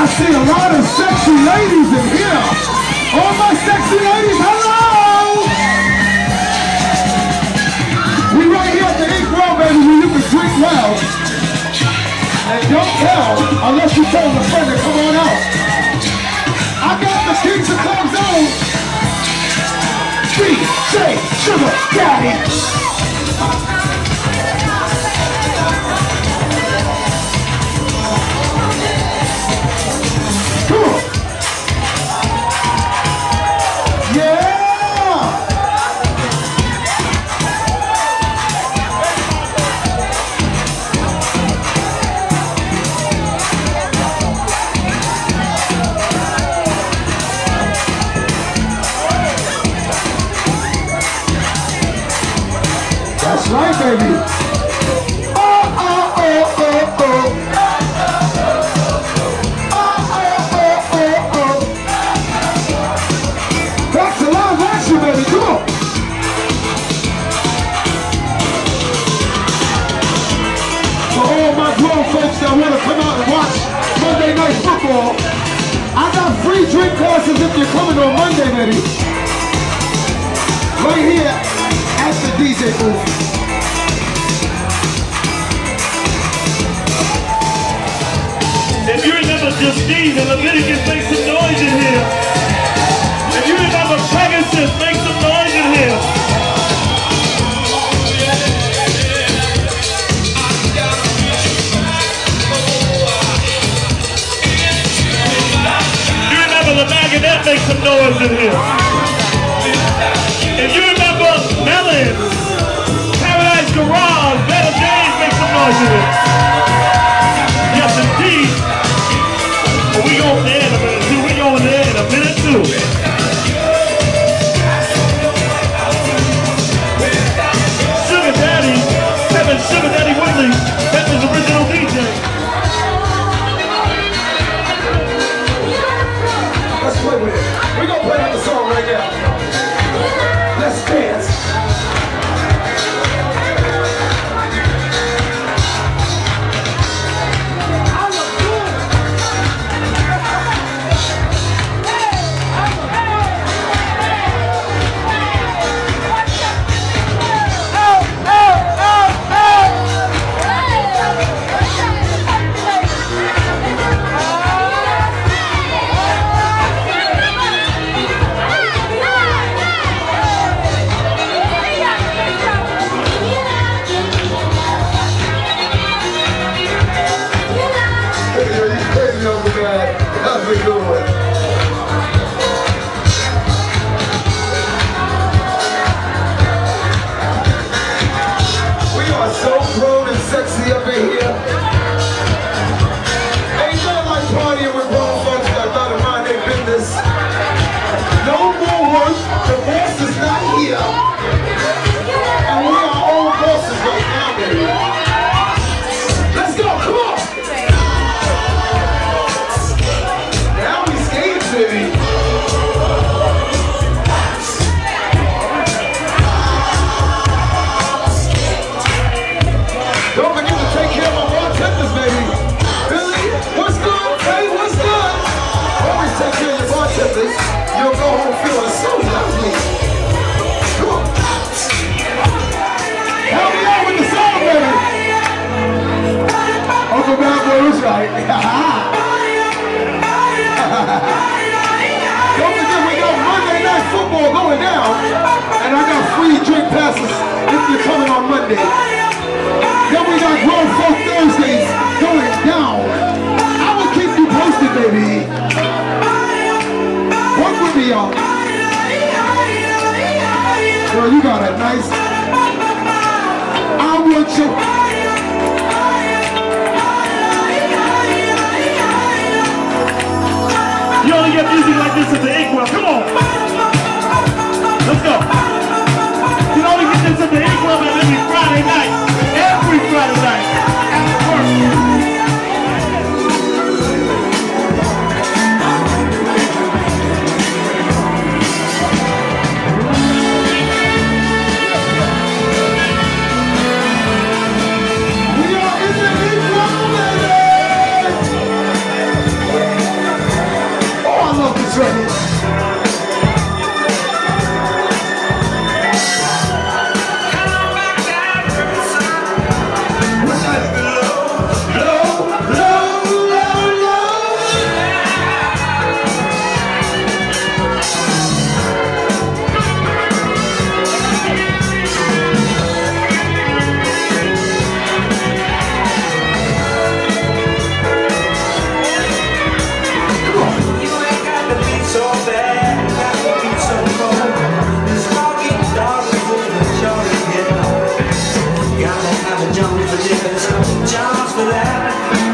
I see a lot of sexy ladies in here. All my sexy ladies, hello! We right here at the Inkwell, baby, where you can drink well. And don't tell unless you tell a friend to come on out. I got the Kings of Club Zone. DJ Sugar Daddy. Baby. That want to come out and watch Monday Night Football, I got free drink passes if you're coming on Monday, baby. Right here at the DJ booth. You remember the Magnet, make some noise in here. If you remember Melon, Paradise Garage, Better Days, make some noise in here. The boss is not here. And I got free drink passes if you're coming on Monday. Then we got Grown Folk Thursdays going down. I will keep you posted, baby. Work with me, y'all. Girl, you got a nice. I want you. You only get music like this at the Inkwell. Come on. the Ink Club every Friday night. Gotta have a job for living, so jobs for that.